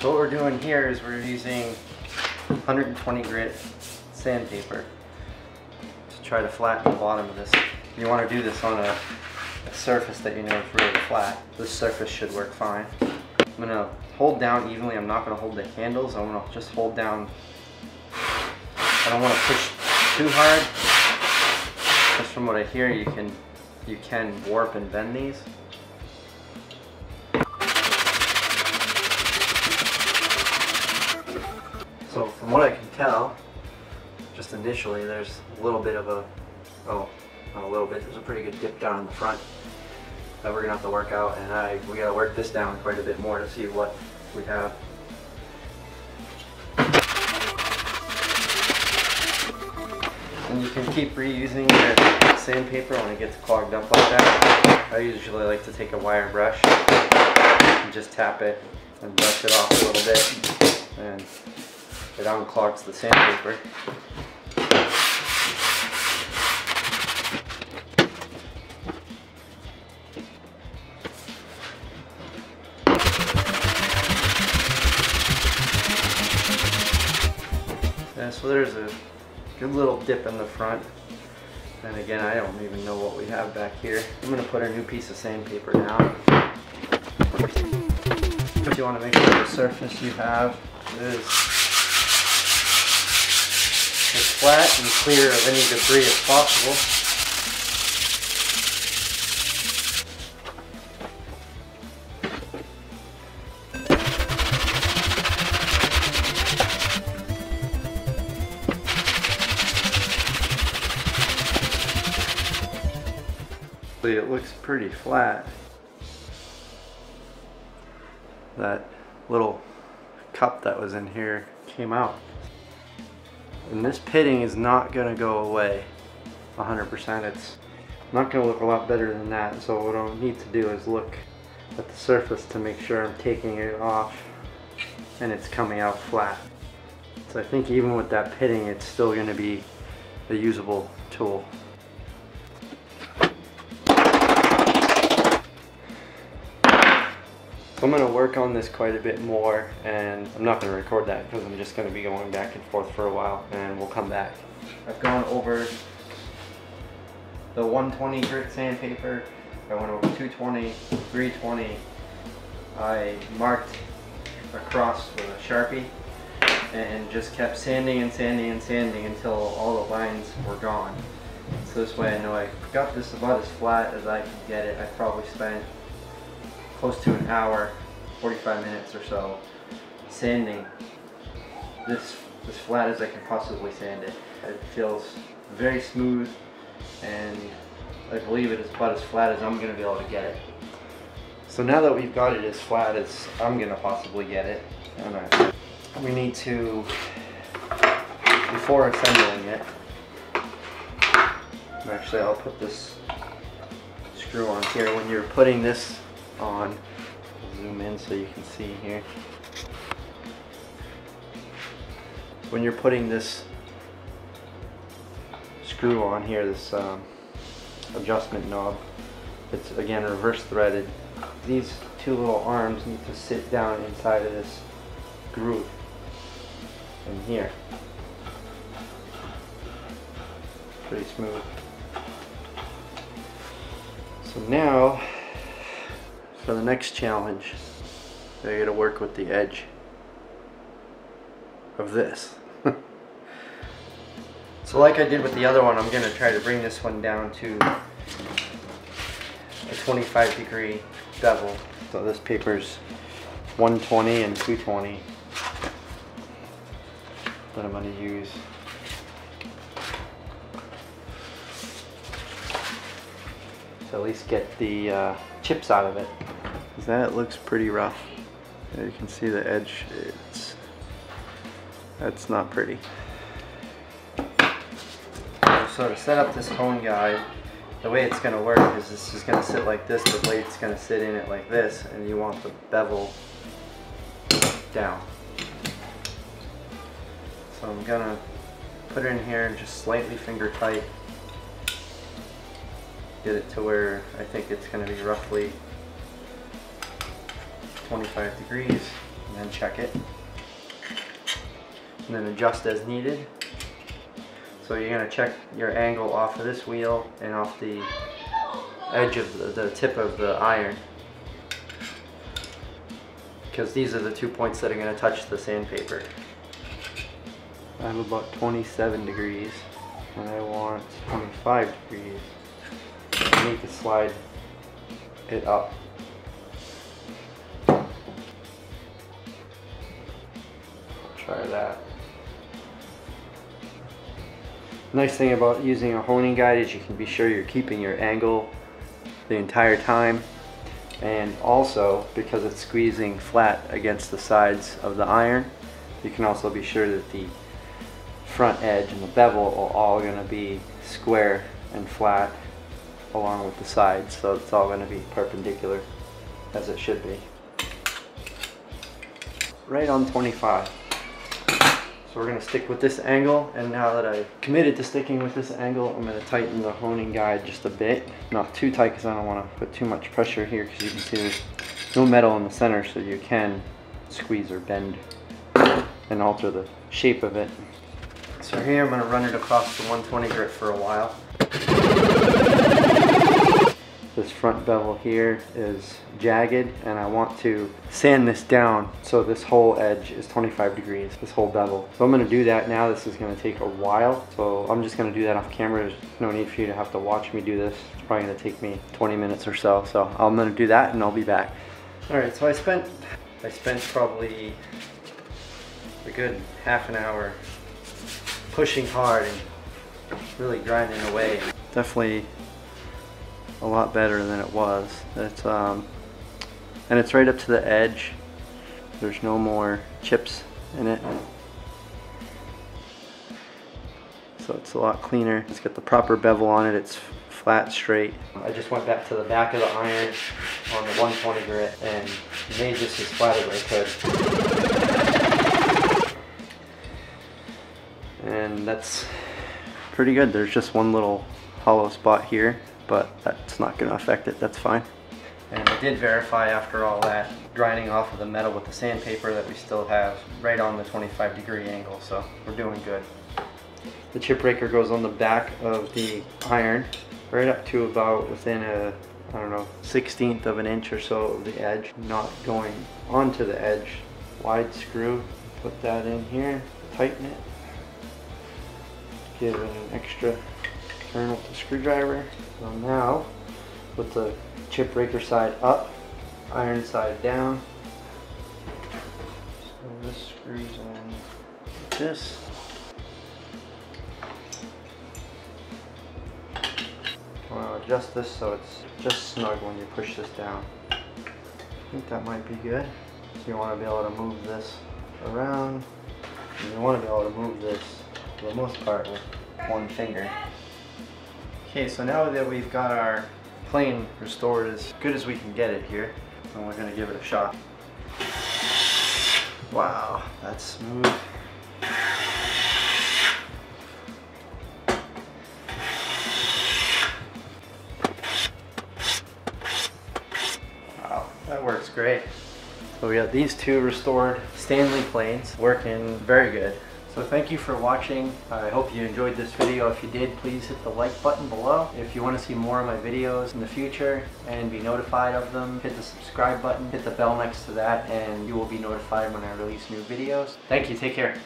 So what we're doing here is we're using 120 grit sandpaper to try to flatten the bottom of this. You want to do this on a, a surface that you know is really flat. This surface should work fine. I'm going to hold down evenly. I'm not going to hold the handles. I'm going to just hold down. I don't want to push too hard. Just from what I hear, you can you can warp and bend these. Initially there's a little bit of a, oh, not a little bit, there's a pretty good dip down in the front that we're gonna have to work out and I, we gotta work this down quite a bit more to see what we have. And you can keep reusing your sandpaper when it gets clogged up like that. I usually like to take a wire brush and just tap it and brush it off a little bit and it unclogs the sandpaper. Good little dip in the front. And again, I don't even know what we have back here. I'm gonna put a new piece of sandpaper down. If you wanna make sure the surface you have is as flat and clear of any debris as possible. It looks pretty flat. That little cup that was in here came out. And this pitting is not going to go away 100%. It's not going to look a lot better than that. So what I need to do is look at the surface to make sure I'm taking it off and it's coming out flat. So I think even with that pitting, it's still going to be a usable tool. I'm to work on this quite a bit more and I'm not to record that because I'm just to be going back and forth for a while and we'll come back. I've gone over the 120 grit sandpaper, I went over 220, 320, I marked across with a Sharpie and just kept sanding and sanding and sanding until all the lines were gone. So this way I know I got this about as flat as I could get it. I probably spent close to an hour, 45 minutes or so, sanding this as flat as I can possibly sand it. It feels very smooth and I believe it is about as flat as I'm going to be able to get it. So now that we've got it as flat as I'm going to possibly get it, we need to, before assembling it, actually I'll put this screw on here. When you're putting this on. zoom in so you can see here. When you're putting this screw on here, this um, adjustment knob, it's again reverse threaded. These two little arms need to sit down inside of this groove in here. Pretty smooth. So now for the next challenge, I gotta work with the edge of this. so like I did with the other one, I'm gonna try to bring this one down to a 25 degree bevel. So this paper's 120 and 220 that I'm gonna use. So at least get the uh, chips out of it. That looks pretty rough. You can see the edge, it's, that's not pretty. So to set up this hone guide, the way it's going to work is this is going to sit like this, the blade's going to sit in it like this, and you want the bevel down. So I'm going to put it in here and just slightly finger tight get it to where I think it's going to be roughly 25 degrees. and then check it. And then adjust as needed. So you're gonna check your angle off of this wheel and off the edge of the, the tip of the iron. Because these are the two points that are gonna touch the sandpaper. I have about 27 degrees and I want 25 degrees. I need to slide it up. Try that. Nice thing about using a honing guide is you can be sure you're keeping your angle the entire time. And also because it's squeezing flat against the sides of the iron you can also be sure that the front edge and the bevel are all going to be square and flat along with the sides so it's all going to be perpendicular as it should be. Right on 25 so we're to stick with this angle and now that I committed to sticking with this angle I'm to tighten the honing guide just a bit not too tight because I don't want to put too much pressure here because you can see there's no metal in the center so you can squeeze or bend and alter the shape of it so here I'm to run it across the 120 grit for a while. This front bevel here is jagged and I want to sand this down so this whole edge is 25 degrees, this whole bevel. So I'm to do that now. This is to take a while. So I'm just to do that off camera. There's no need for you to have to watch me do this. It's probably to take me 20 minutes or so. So I'm to do that and I'll be back. All right, so I spent, I spent probably a good half an hour pushing hard and really grinding away. Definitely a lot better than it was. It's um, and it's right up to the edge. There's no more chips in it. So it's a lot cleaner. It's got the proper bevel on it. It's flat, straight. I just went back to the back of the iron on the 120 grit and made this as flat as I could. and that's pretty good. There's just one little hollow spot here, but that's not going to affect it. That's fine. And I did verify after all that grinding off of the metal with the sandpaper that we still have right on the 25 degree angle, so we're doing good. The chip breaker goes on the back of the iron, right up to about within a, I don't know, 16th of an inch or so of the edge, not going onto the edge. Wide screw, put that in here, tighten it, give it an extra turn with the screwdriver. So now, with the chip breaker side up, iron side down. So this screws in like this. I want to adjust this so it's just snug when you push this down. I think that might be good. So you want to be able to move this around. And you want to be able to move this for the most part with one finger. Okay, so now that we've got our plane restored as good as we can get it here, and we're gonna give it a shot. Wow, that's smooth. Wow, that works great. So we got these two restored Stanley planes working very good. So thank you for watching. I hope you enjoyed this video. If you did, please hit the like button below. If you want to see more of my videos in the future and be notified of them, hit the subscribe button, hit the bell next to that, and you will be notified when I release new videos. Thank you. Take care.